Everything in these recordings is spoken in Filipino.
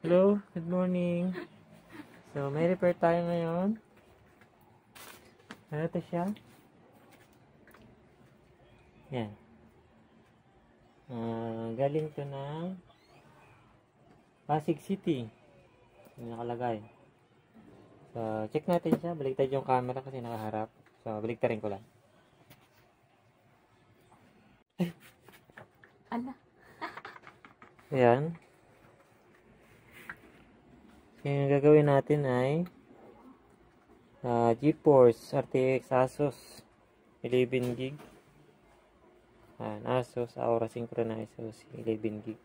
Hello, good morning. So, may repair tayo ngayon. Ano to siya? Yan. Ah, galing to ng Pasig City. Yung nakalagay. So, check natin siya. Baligtad yung camera kasi nakaharap. So, baligtarin ko lang. Ala. Ayan. So, yung gagawin natin ay uh, GeForce RTX Asus 11 gig. Ayan, Asus Aura Synchronize OC 11 gig.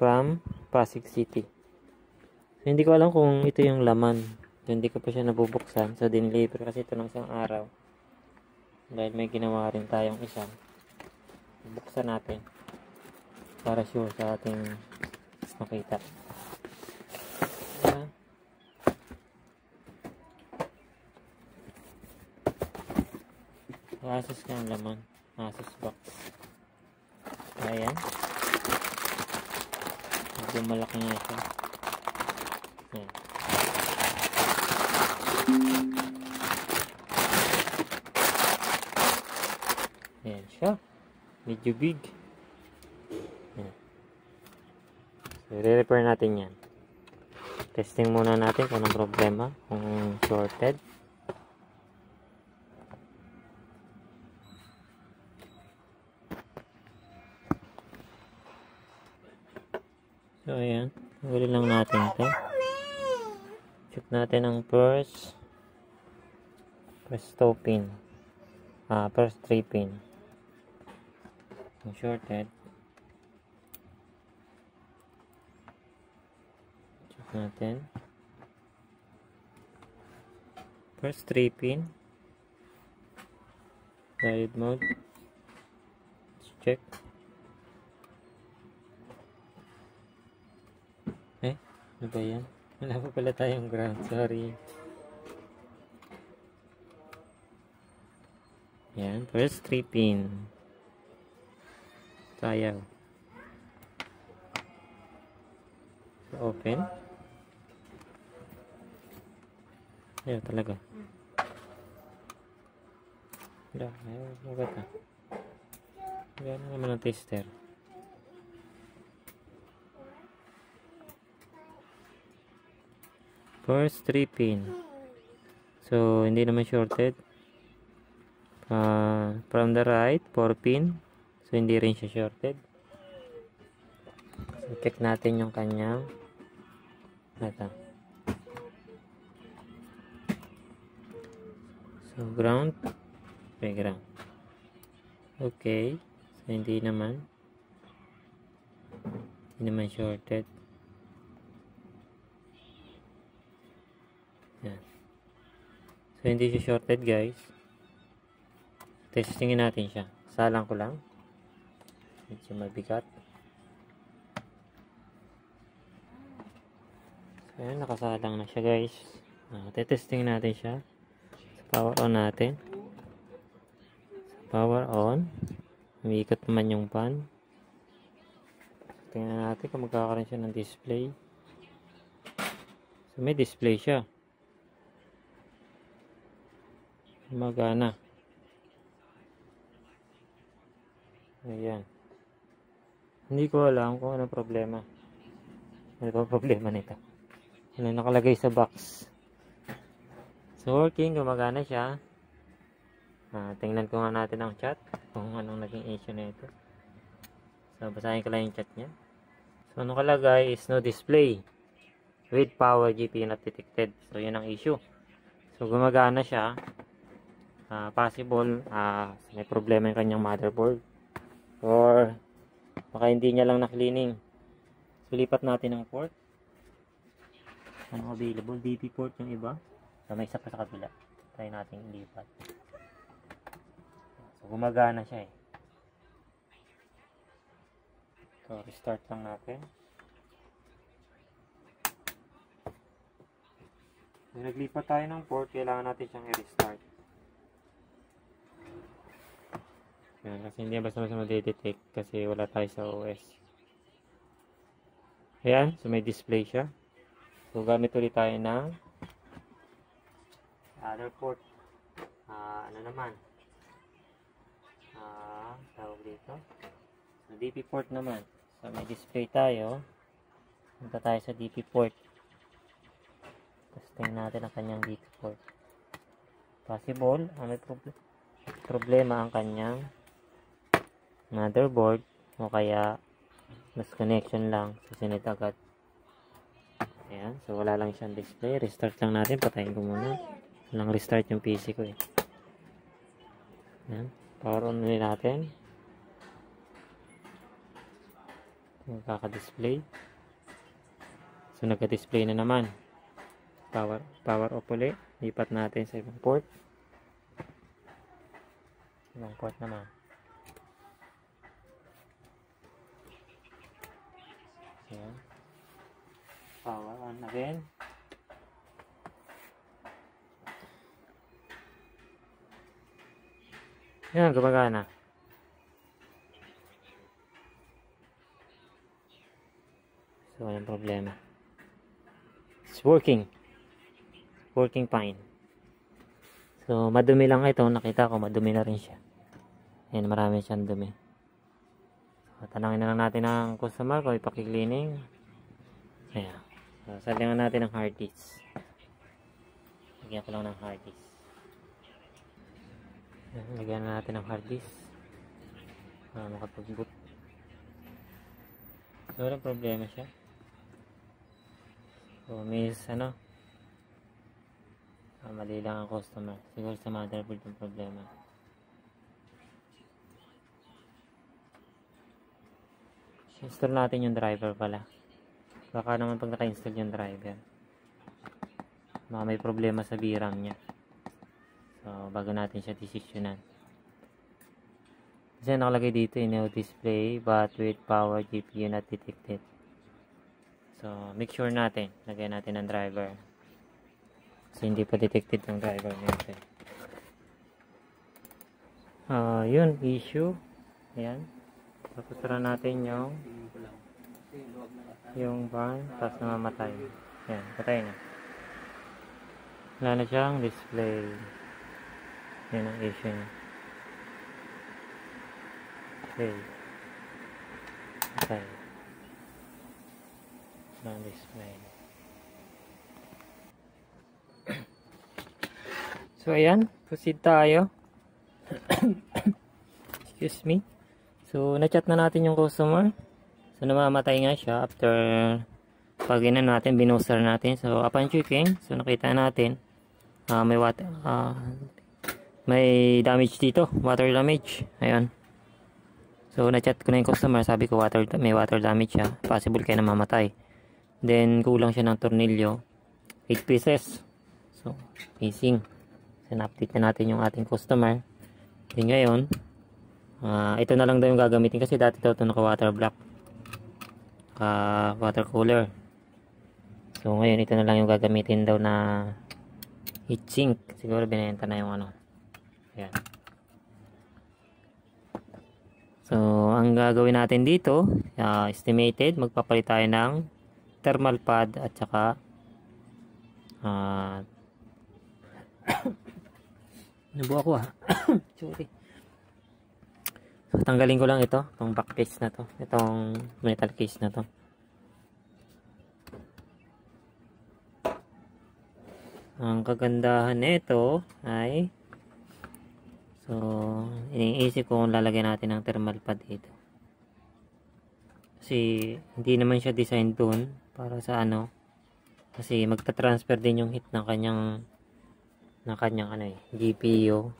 From Pasig City. So, hindi ko alam kung ito yung laman. So, hindi ko pa siya nabubuksan. So, diniliver kasi ito ng isang araw. Dahil may ginawa rin tayong isa. Buksan natin para sure sa ating makita. Ayan. Asus ka ang laman. Asus box. Ayan. Medyo malaki nga siya. Ayan. Ayan siya. Medyo big. Ayan. So, re-repair natin yan. Testing muna natin kung anong problema. Kung shorted. So, ayan. Tanggalin lang natin ito. Check natin ang first first toe pin. Ah, first three pin. Yung shorted. Natin. First three pin. Diode mode. Let's check. Eh, ano ba yan? Wala pa pala tayong ground. Sorry. Yan, first three pin. Tayaw. So, open. Ayaw talaga. Wala, ayaw. Magat ah. Wala na naman ang tester. First three pin. So, hindi naman shorted. Uh, from the right, 4 pin. So, hindi rin siya shorted. So, check natin yung kanyang ito. So, ground. Okay, ground. Okay. So, hindi naman. Hindi naman shorted. Yan. So, hindi siya shorted, guys. Testingin natin siya. Salang ko lang. Medyo mabigat. So, ayan, nakasalang na siya guys. Uh, tetestingin natin siya. Power on natin. Power on. Umiikot naman yung pan. Tingnan natin kung magkakaroon siya ng display. So, may display siya. Magana. Ayan. Hindi ko alam kung anong problema. Ano problema nito? Ano nakalagay sa box? So, working. Gumagana siya. Ah, tingnan ko nga natin ang chat. Kung anong naging issue na ito. So, basahin ko lang yung chat niya. So, ano kalagay is no display. With power GPU not detected. So, yun ang issue. So, gumagana siya. Ah, possible, ah, may problema yung kanyang motherboard or baka hindi niya lang na-cleaning. So, lipat natin ang port. Ano available? DP port yung iba. So, may isa pa sa kabila. Try natin ilipat. So, gumagana siya eh. So, restart lang natin. So, naglipat tayo ng port, kailangan natin siyang i-restart. Yan, kasi hindi basta basta madidetect kasi wala tayo sa OS. Ayan, so may display siya. So gamit ulit tayo ng other port. Ah, ano naman? Ah, tawag dito. So DP port naman. So may display tayo. Punta tayo sa DP port. Tapos tingnan natin ang kanyang DP port. Possible, ah, may prob- problema ang kanyang motherboard o kaya mas connection lang susunod agad ayan so wala lang siyang display restart lang natin patayin ko muna walang restart yung PC ko eh. Ayan. Power on ulit natin. Magkaka-display so nagka-display na naman. Power power off ulit. Lipat natin sa ibang port. Ibang port naman. Ayan. Power on again. Yan, gumagana. So, walang problema. It's working. Working fine. So, madumi lang ito. Nakita ko, madumi na rin siya. Ayan, marami siyang dumi. So, tanangin na lang natin ang customer kung ipakiklining. Ayan. So, salingan natin ng hard disk. Lagyan ko lang ng hard disk. Lagyan na natin ng hard disk. Para makapag-boot. So, walang problema siya. So, miss, ano, ah, mali lang ang customer. Siguro sa motherboard yung problema. Install natin yung driver pala. Baka naman pag naka-install yung driver. Baka may problema sa VRAM niya. So, bago natin siya desisyonan. Kasi nakalagay dito yung no display but with power GPU not detected. So, make sure natin. Lagay natin ang driver. Kasi hindi pa detected yung driver natin. Ah, yun, issue. Ayan. Tapos tara natin yung yung van, tapos namamatay. Yan, patay na. Wala na siyang display. Yan ang issue niya. Okay. Patay. Wala ang display. So, ayan. Proceed tayo. Excuse me. So, na-chat na natin yung customer. So, namamatay nga siya after pag ina natin, binooster natin. So, upon checking, so nakita natin ah, may water, ah, may damage dito, water damage. Ayun. So, na-chat ko na yung customer, sabi ko water, may water damage siya. Possible kaya namamatay. Then, kulang siya ng tornilyo. 8 pieces. So, casing. So, na-update na natin yung ating customer. Then, ngayon, Ah, ito na lang daw yung gagamitin kasi dati daw ito naka water block. Uh, water cooler. So ngayon ito na lang yung gagamitin daw na heat sink. Siguro binenta na yung ano. Ayan. So ang gagawin natin dito, uh, estimated, magpapalit tayo ng thermal pad at saka uh, Nabuha ko ah. Sorry. So, tanggalin ko lang ito, itong back case na to, itong metal case na to. Ang kagandahan nito ay so, iniisip ko kung lalagyan natin ng thermal pad dito. Kasi hindi naman siya design doon para sa ano. Kasi magta-transfer din yung heat ng kanyang ng kanyang ano eh, GPU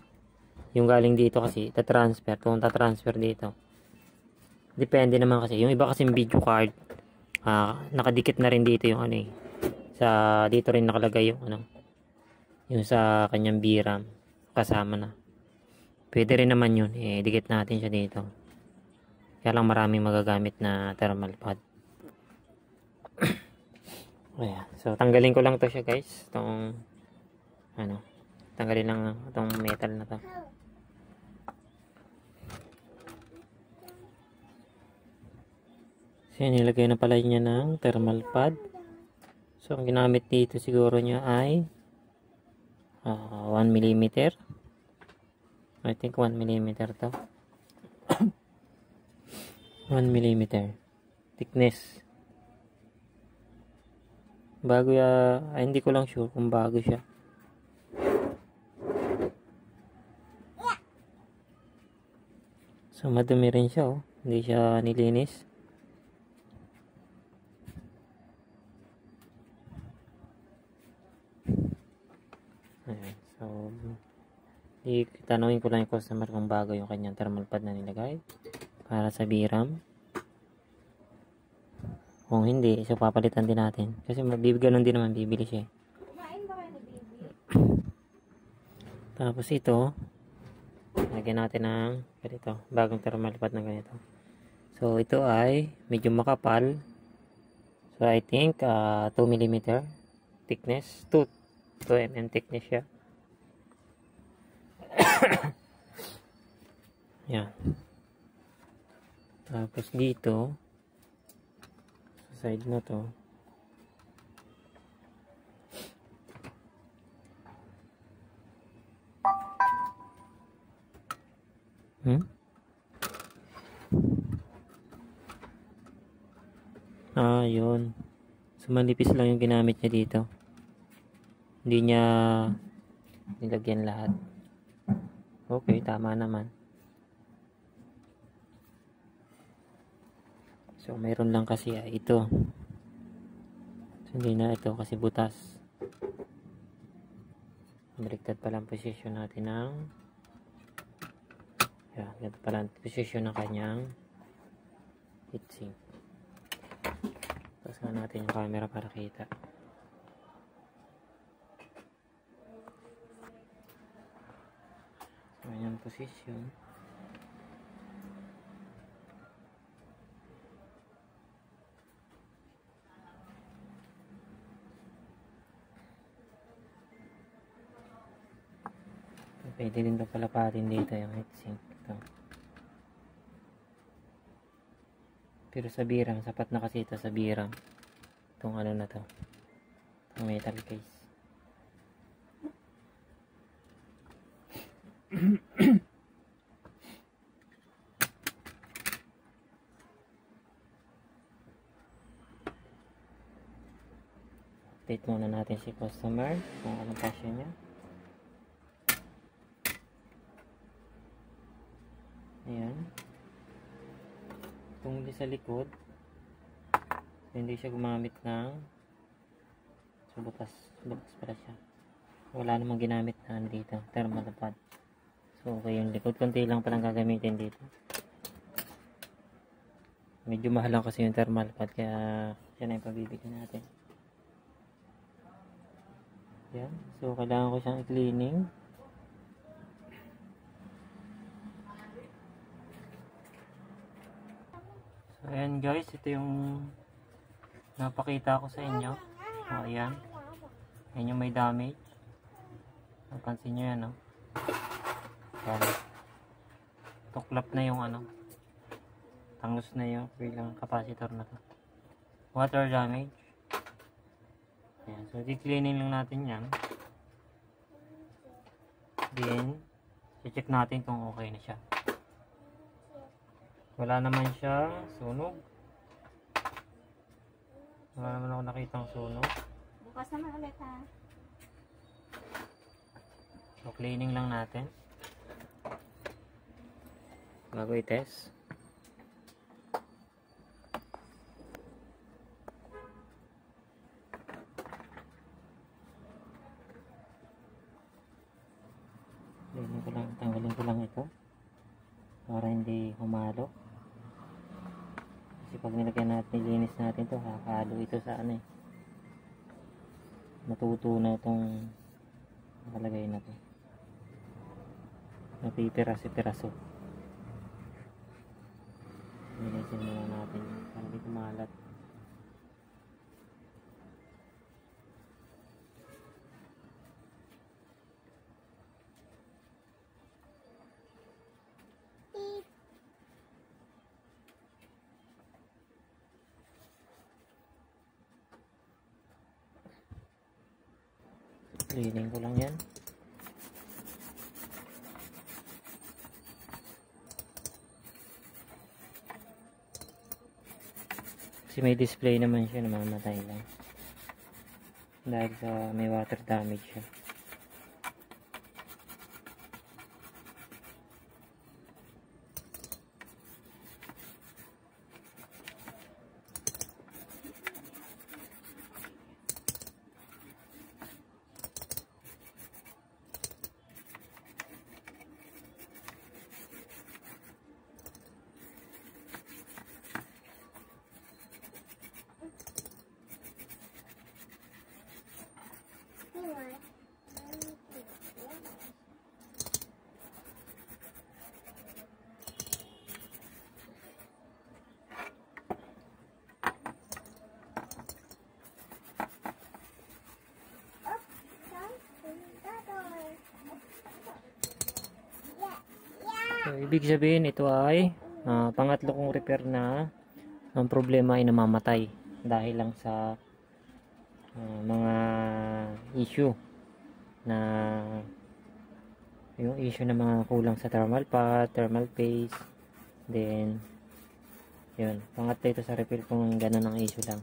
yung galing dito kasi ta-transfer kung ta-transfer dito. Depende naman kasi. Yung iba kasi video card uh, nakadikit na rin dito yung ano eh. Sa dito rin nakalagay yung ano yung sa kanyang VRAM kasama na pwede rin naman yun. Eh dikit natin siya dito. Kaya lang maraming magagamit na thermal pad ayan. So tanggalin ko lang to siya guys. Itong ano tanggalin lang itong metal na to. So nilagay na pala niya ng thermal pad. So ang ginamit dito siguro niya ay uh, 1 mm. I think 1 mm to. 1 mm thickness. Bago ya, ay, hindi ko lang sure kung bago siya. So madumi rin siya oh. Hindi siya nilinis. Ayan. So, itanungin ko lang yung customer kung bago yung kanyang thermal pad na nilagay para sa biram. Kung hindi, so papalitan din natin. Kasi mabibigyan din naman, bibili siya. eh. Tapos ito, lagyan natin ng ganito, bagong thermal pad na ganito. So, ito ay medyo makapal. So, I think uh, 2 mm thickness. 2, 2 mm thickness siya. Yan. Tapos dito, sa side na to, Hmm? Ah, yun. So, manipis lang yung ginamit niya dito. Hindi niya nilagyan lahat. Okay, tama naman. So, mayroon lang kasi ah, ito. So, hindi na ito kasi butas. Baliktad pa lang position natin ng Yeah, ganito pala ang position ng kanyang heatsink. Tapos nga natin yung camera para kita. So, yung position. Pwede din ito palapatin dito yung heatsink. Ito. Pero sa biram, sapat na kasi ito sa biram. Itong ano na to. Itong metal case. Muna natin si customer kung anong passion niya. Ayan. Tungkol sa likod, hindi siya gumamit ng so butas, butas pala siya. Wala namang ginamit na ano dito, thermal pad. So, okay yung likod. Kunti lang palang gagamitin dito. Medyo mahal lang kasi yung thermal pad, kaya yan ay pabibigyan natin. Yan. So, kailangan ko siyang i-cleaning. So, ayan guys, ito yung napakita ko sa inyo. O, ayan. Ayan yung may damage. Napansin nyo yan, no? Ayan. Tuklap na yung ano. Tangos na yung bilang capacitor na to. Water damage. Ayan. So, di-cleaning lang natin yan. Then, check natin kung okay na siya. Wala naman siya sunog. Wala naman ako nakitang sunog. Bukas naman ulit ha. So, cleaning lang natin. Bago i-test. Cleaning ko lang, tanggalin ko lang ito. Para hindi humalo. Kasi pag nilagyan natin, nilinis natin to hakalo ito sa ano eh. Matutunaw itong nakalagay na to. Napipiraso-piraso. Nilisin muna natin para hindi kumalat. Cleaning ko lang yan. Kasi may display naman siya namamatay lang. Dahil sa may water damage siya. So, ibig sabihin ito ay ah, pangatlo kong repair na ang problema ay namamatay dahil lang sa ah, mga issue na yung issue ng mga kulang sa thermal pad, thermal paste, then yun, pangatlo ito sa repair kung ganun ang issue lang.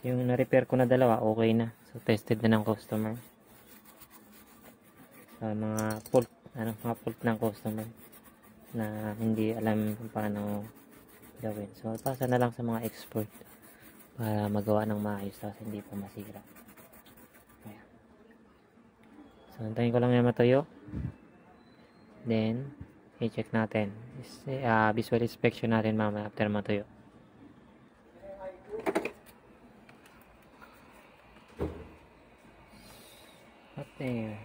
Yung na-repair ko na dalawa, okay na. So, tested na ng customer sa mga fault ano mga fault ng customer na hindi alam kung paano gawin. So pasa na lang sa mga expert para magawa ng maayos tapos hindi pa masira. Ayan. so antayin ko lang yung matuyo. Then i-check natin. Is- uh, visual inspection natin mamaya after matuyo Okay.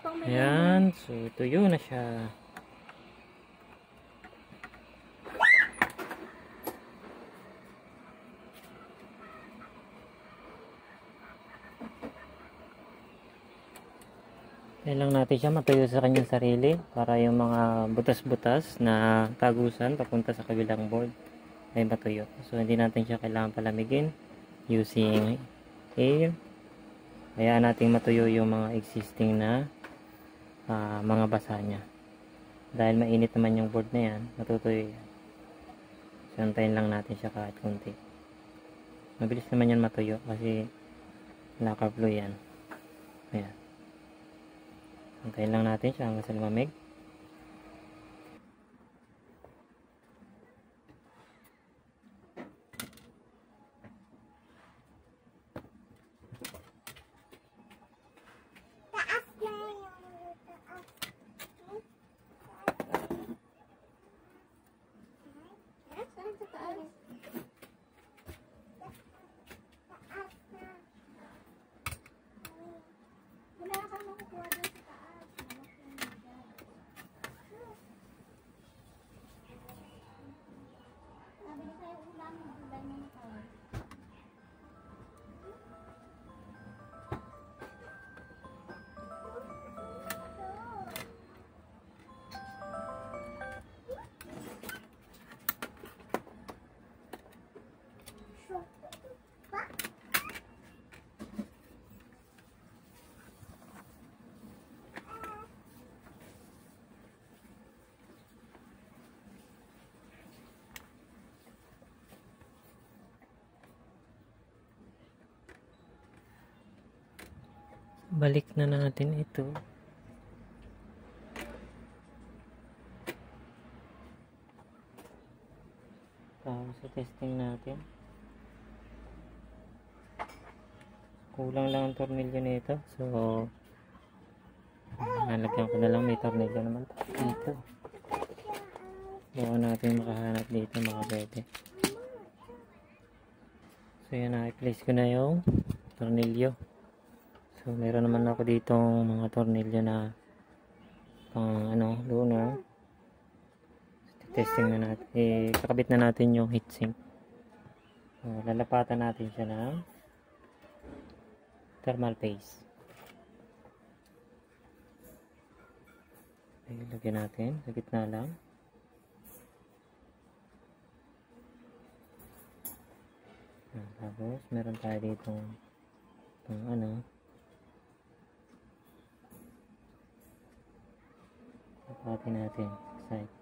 Pang may Ayan, so tuyo na siya. Yan lang natin siya matuyo sa kanyang sarili para yung mga butas-butas na tagusan papunta sa kabilang board ay matuyo. So hindi natin siya kailangan palamigin using air. Hayaan natin matuyo yung mga existing na ah, mga basa niya. Dahil mainit naman yung board na yan, matutuyo yan. So, lang natin siya kahit konti. Mabilis naman yan matuyo kasi lacquer blue yan. Ayan. Antayin lang natin siya hanggang sa lumamig. Balik na natin ito. Tapos sa testing natin. Kulang lang ang tornilyo nito. So nalagyan ko na lang. May tornilyo naman dito. Baka natin makahanap dito mga pwede so yan na-place ko na yung tornilyo so meron naman ako dito mga tornilyo na pang ano lunar. Testing na natin eh, kakabit na natin yung heatsink. So, lalapatan natin siya ng thermal paste. Okay, lagyan natin. Sa gitna lang. Ah, tapos meron tayo dito pang ano lapatin natin side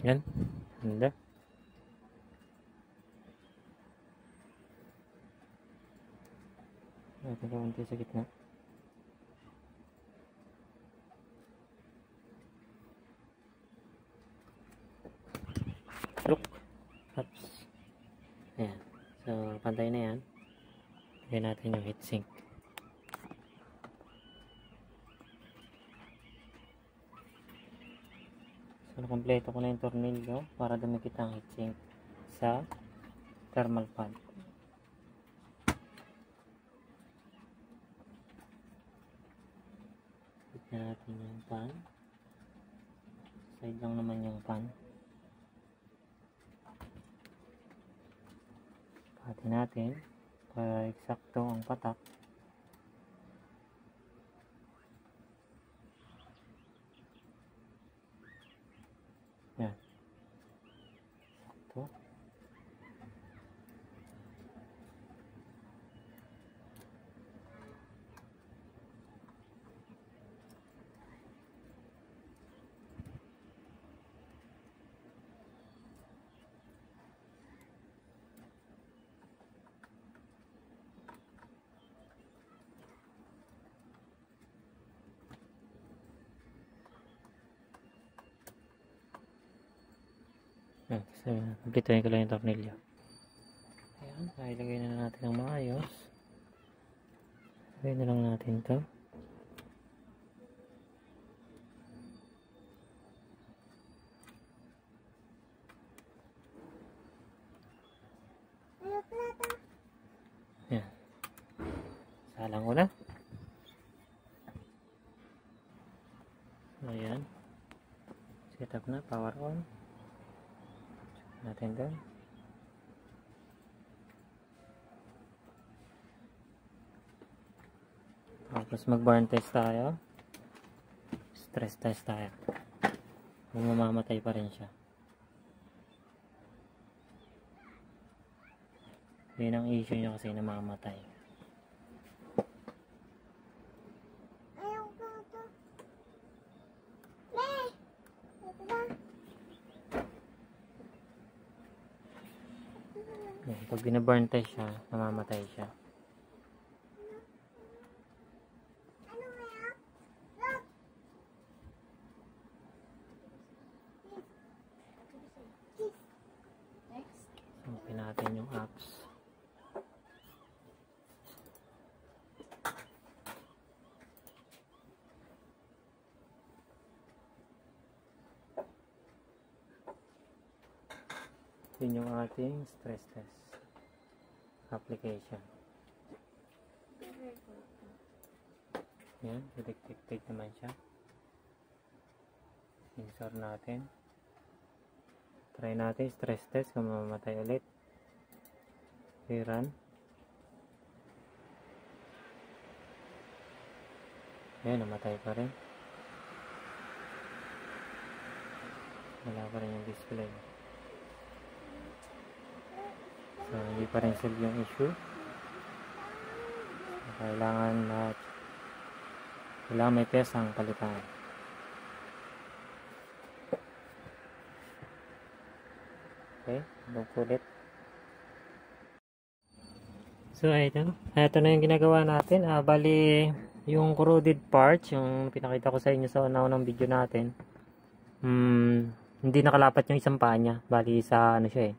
Yan. Ganda. Natin kaunti sa gitna. Look. Ups. Ayan. So, pantay na yan. Lagyan natin yung heatsink. Kompleto ko na yung tornilyo para dumikit ang heatsink sa thermal pad. Na natin yung pan. Side lang naman yung pan. Pati natin para eksakto ang patak. Yan. Sakto. Yan. So, kumplituhin ko lang yung tornilyo. Ayan. Ilagay na natin ang maayos. Ilagay na lang natin to. Ayaw plata. Yan. Salang ko na. Ayan. Set up na. Power on. Natin doon. Tapos mag-burn test tayo. Stress test tayo. Mamamatay pa rin siya. Yun ang issue niya kasi namamatay. Burn test siya, namamatay siya. Open natin yung apps. Yun yung ating stress test application. Yan, detected naman siya. Insert natin. Try natin stress test kung mamamatay ulit. Rerun. Ayan, namatay pa rin. Wala pa rin yung display. So, hindi pa rin solve yung issue. So, kailangan na kailangan may test ang palitan. Okay, log ulit. So, ito. Ito na yung ginagawa natin. Ah, bali, yung corroded parts, yung pinakita ko sa inyo sa unang video natin, hmm, hindi nakalapat yung isang paa. Bali, sa ano siya eh,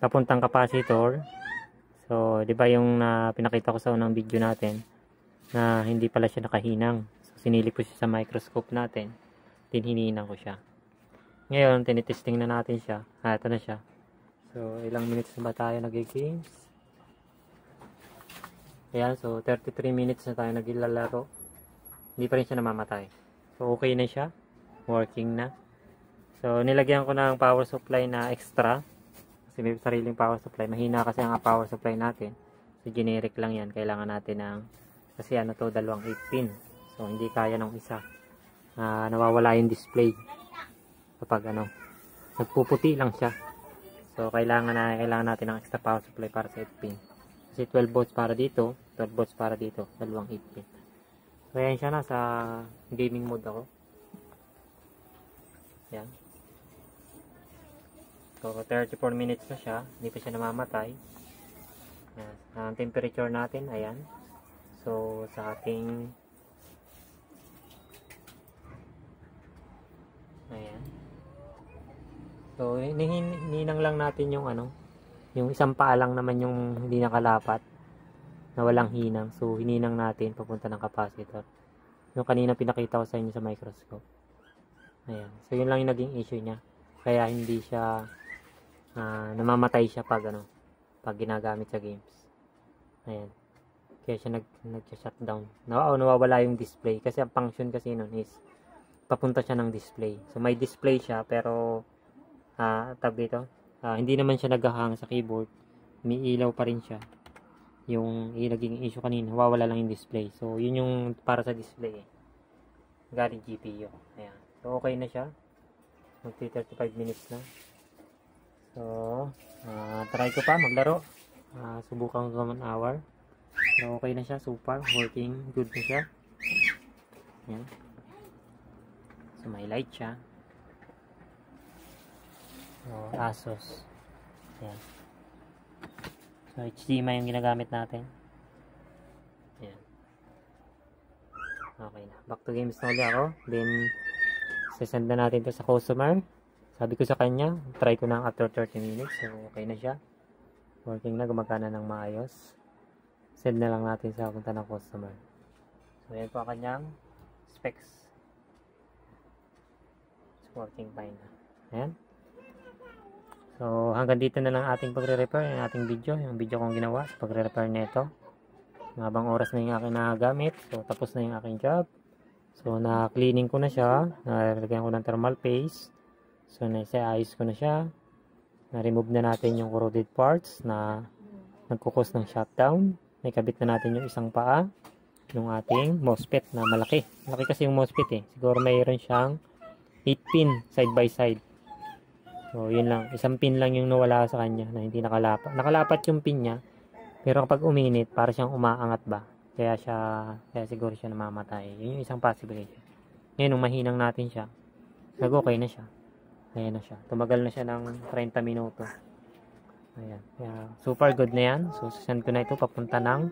papuntang capacitor. So, di ba yung na pinakita ko sa unang video natin, na hindi pala siya nakahinang. So, sinilip ko siya sa microscope natin. Din hininang ko siya. Ngayon, tinitesting na natin siya. Ah, ito na siya. So, ilang minutes na ba tayo nag-games? Ayan, so 33 minutes na tayo naglalaro. Hindi pa rin siya namamatay. So, okay na siya. Working na. So, nilagyan ko ng power supply na extra. Kasi may sariling power supply. Mahina kasi ang power supply natin. So, generic lang yan. Kailangan natin ng, kasi ano to, dalawang 8 pin. So, hindi kaya ng isa. Ah, nawawala yung display. Kapag ano, nagpuputi lang siya. So, kailangan na, kailangan natin ng extra power supply para sa 8 pin. Kasi 12 volts para dito, 12 volts para dito, dalawang 8 pin. So, ayan siya, nasa gaming mode ako. Yan. So, 34 minutes na siya, hindi pa siya namamatay. Yan. Ang temperature natin, ayan. So, sa ating ayan. So, hininang lang natin yung ano, yung isang paa lang naman yung hindi nakalapat na walang hinang. So, hininang natin papunta ng capacitor. Yung kanina pinakita ko sa inyo sa microscope. Ayan. So, yun lang yung naging issue niya. Kaya hindi siya ah, namamatay siya pag ano, pag ginagamit sa games. Ayan. Kaya siya nag, nag-shutdown. Nawa, nawawala yung display. Kasi ang function kasi nun is papunta siya ng display. So, may display siya pero ah, tag dito, Ah, hindi naman siya naghahang sa keyboard. May ilaw pa rin siya. Yung naging issue kanina, wawala lang yung display. So, yun yung para sa display. Eh. Galing GPU. Ayan. So, okay na siya. Mag 35 minutes na. So, ah, try ko pa maglaro. Ah, subukan ko 1 hour. So, okay na siya. Super. Working. Good na siya. Ayan. So, may light siya. So, Asus. Ayan. So, HDMI yung ginagamit natin. Ayan. Okay na. Back to games na ulit ako. Then, sasend na natin to sa customer. Sabi ko sa kanya, try ko na after 30 minutes. So, okay na siya. Working na, gumagana ng maayos. Send na lang natin sa punta ng customer. So, ayan po ang kanyang specs. It's working fine na. Ayan. So, hanggang dito na lang ating pagre-repair, yung ating video, yung video kong ginawa sa pagre-repair nito. Habang oras na yung aking nagagamit, so tapos na yung aking job. So, na-cleaning ko na siya, nalagyan ko ng thermal paste. So, nasa-ayos ko na siya. Na-remove na natin yung corroded parts na nagkukos ng shutdown. Naikabit na natin yung isang paa, yung ating MOSFET na malaki. Malaki kasi yung MOSFET eh. Siguro mayroon siyang 8 pin side by side. So, yun lang. Isang pin lang yung nawala sa kanya na hindi nakalapat. Nakalapat yung pin niya. Pero kapag uminit, para siyang umaangat ba? Kaya siya, kaya siguro siya namamatay. Yun yung isang possibility. Ngayon, nung mahinang natin siya, nag-okay na siya. Ayan na siya. Tumagal na siya ng 30 minuto. Ayan. Kaya, super good na yan. So, send ko na ito papunta ng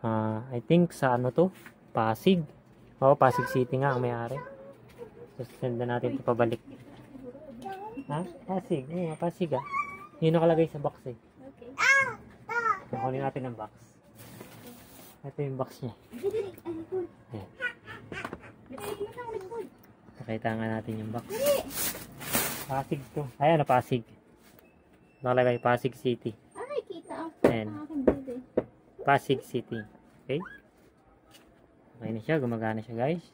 ah, I think sa ano to? Pasig. Oo, Pasig City nga ang may-ari. So, send na natin ito pabalik. Ha? Pasig. Oo Pasig ah. Yun nakalagay sa box eh. Okay. Kukunin natin ang box. Ito yung box niya. Ayan. Pakita nga natin yung box. Pasig to. Ayan na Pasig. Nakalagay Pasig City. Ay, kita ang Ayan. aking bebe. Pasig City. Okay? Okay na siya. Gumagana siya guys.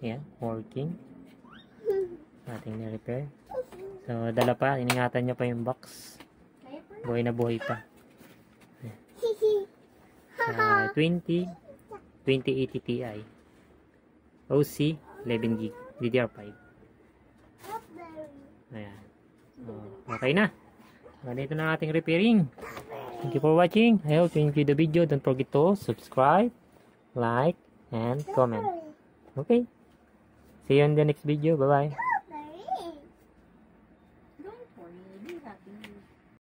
Ayan. Working. Ating ni-repair. So, dala pa. Iningatan niya pa yung box. Buhay na buhay pa. Uh, 20 2080 Ti. OC 11 gig. DDR5. Ayan. So, okay na. Ganito na ating repairing. Thank you for watching. I hope you enjoyed the video. Don't forget to subscribe, like, and comment. Okay. See you in the next video. Bye-bye.